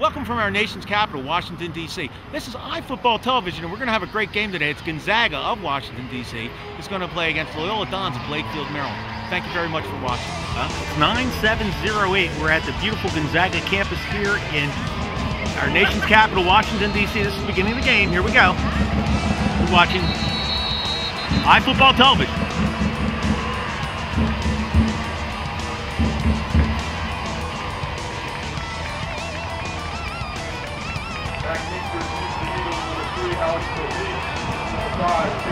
Welcome from our nation's capital, Washington, D.C. This is iFootball Television, and we're going to have a great game today. It's Gonzaga of Washington, D.C. It's going to play against Loyola Dons of Blakefield, Maryland. Thank you very much for watching. It's 9708. We're at the beautiful Gonzaga campus here in our nation's capital, Washington, D.C. This is the beginning of the game. Here we go. We're watching iFootball Television. Five,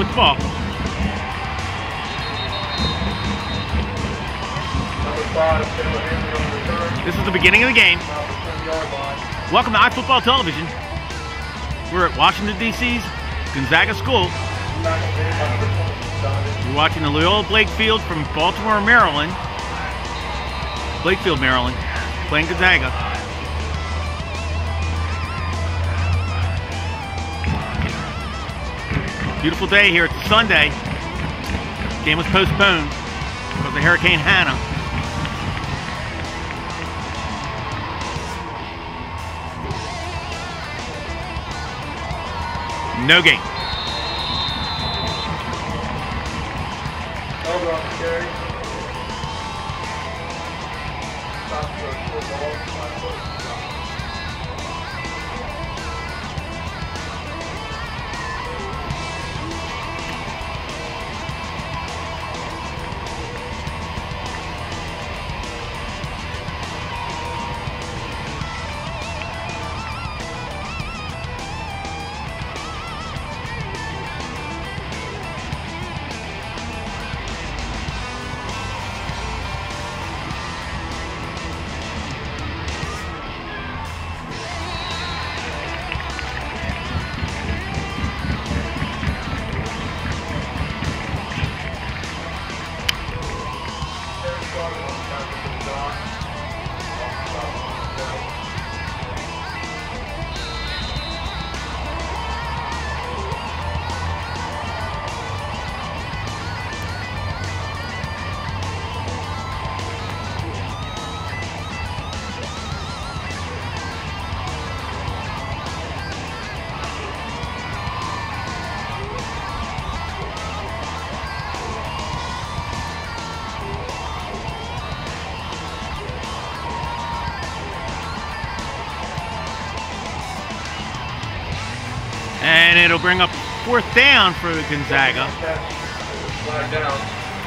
with the ball. This is the beginning of the game. About the 10-yard line. Welcome to iFootball Television. We're at Washington, D.C.'s Gonzaga School. Back in game by number 20, Donovan. We're watching the Loyola Blakefield from Baltimore, Maryland. Blakefield, Maryland, playing Gonzaga. Beautiful day here. It's Sunday. Game was postponed because of Hurricane Hanna. No game. Elder on the carry. Stop for a Terry Carter And it'll bring up fourth down for Gonzaga. Flag down.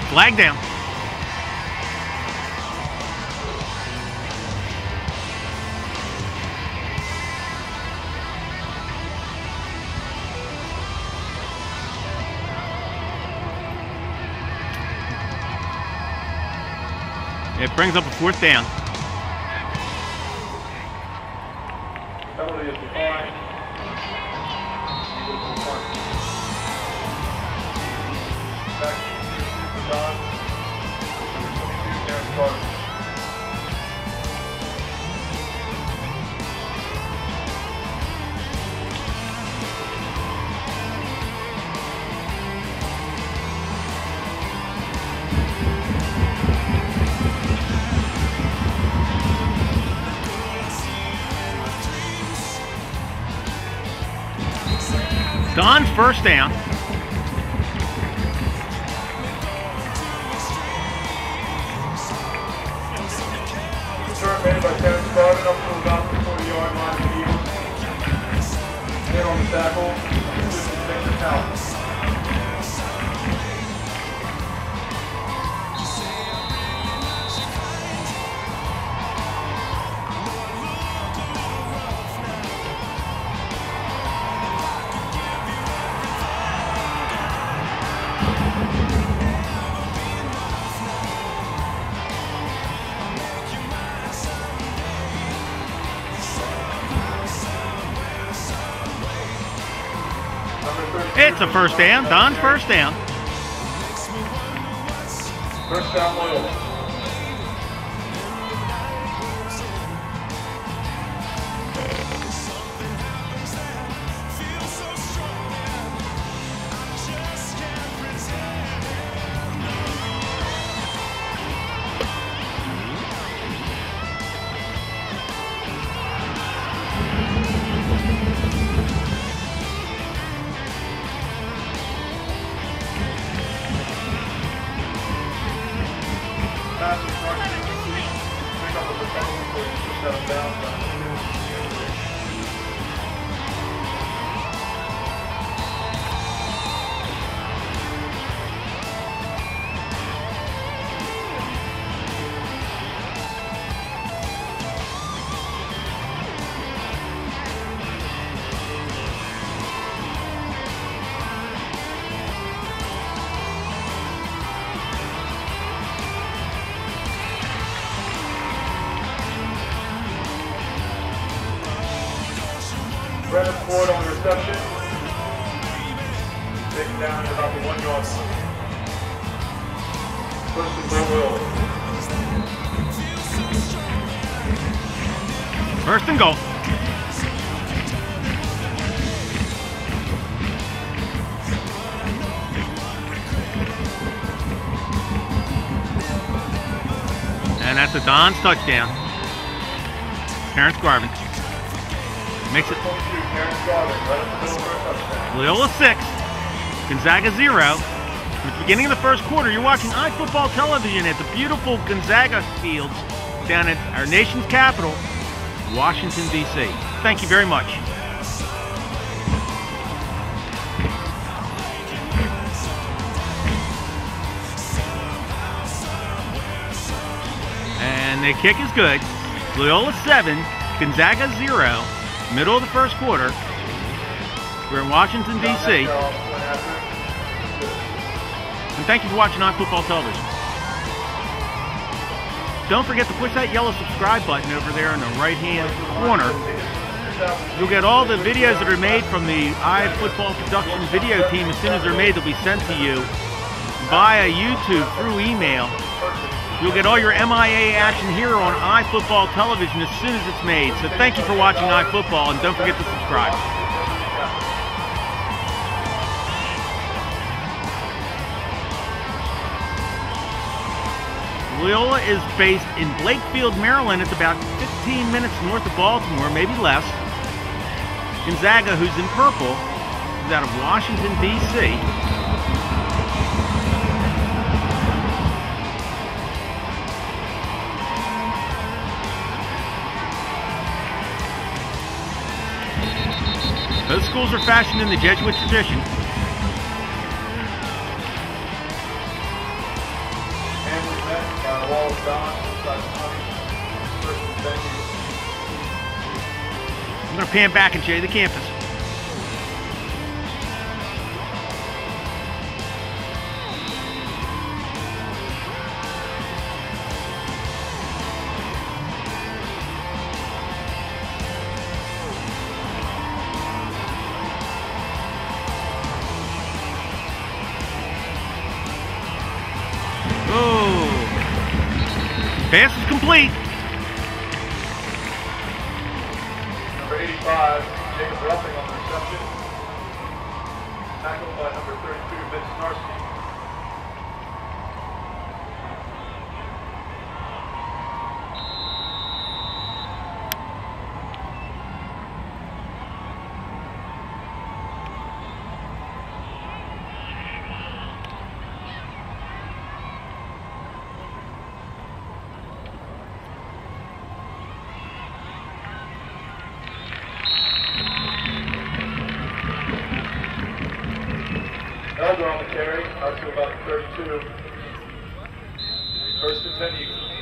Flag down. It brings up a fourth down. Don's first down. By Terrence Carter up to about the 40-yard line of the Eagles. Hit on the tackle. Assistant Victor Talbot. It's a first down. Don's first down. First down Loyola. Pass the front. Pick up the second, please. Settle. Brennan Ford on reception. Taken down at about the one yard line. First and goal, First and goal. And that's a Don's touchdown. Terrence Garvin. Makes it 22, Terrence Garvin, right up the middle for a touchdown. Loyola 6, Gonzaga 0. At the beginning of the first quarter, you're watching iFootball television at the beautiful Gonzaga fields down at our nation's capital, Washington, D.C. Thank you very much. And the kick is good. Loyola 7, Gonzaga 0, middle of the first quarter. We're in Washington, D.C. And thank you for watching on Football Television. Don't forget to push that yellow subscribe button over there in the right hand corner. You'll get all the videos that are made from the iFootball production video team as soon as they're made. They'll be sent to you via YouTube through email. You'll get all your MIA action here on iFootball Television as soon as it's made. So thank you for watching iFootball and don't forget to subscribe. Loyola is based in Blakefield, Maryland. It's about 15 minutes north of Baltimore, maybe less. Gonzaga, who's in purple, is out of Washington, D.C. schools are fashioned in the Jesuit tradition. Hanley met by the wall of Don, inside the money. First and venue. I'm going to pan back and show you the campus. 85, Jacob Ruffing on the reception. Tackled by number 32, Vince Narsky. Carry, out to about 32. First and 10 Eagles.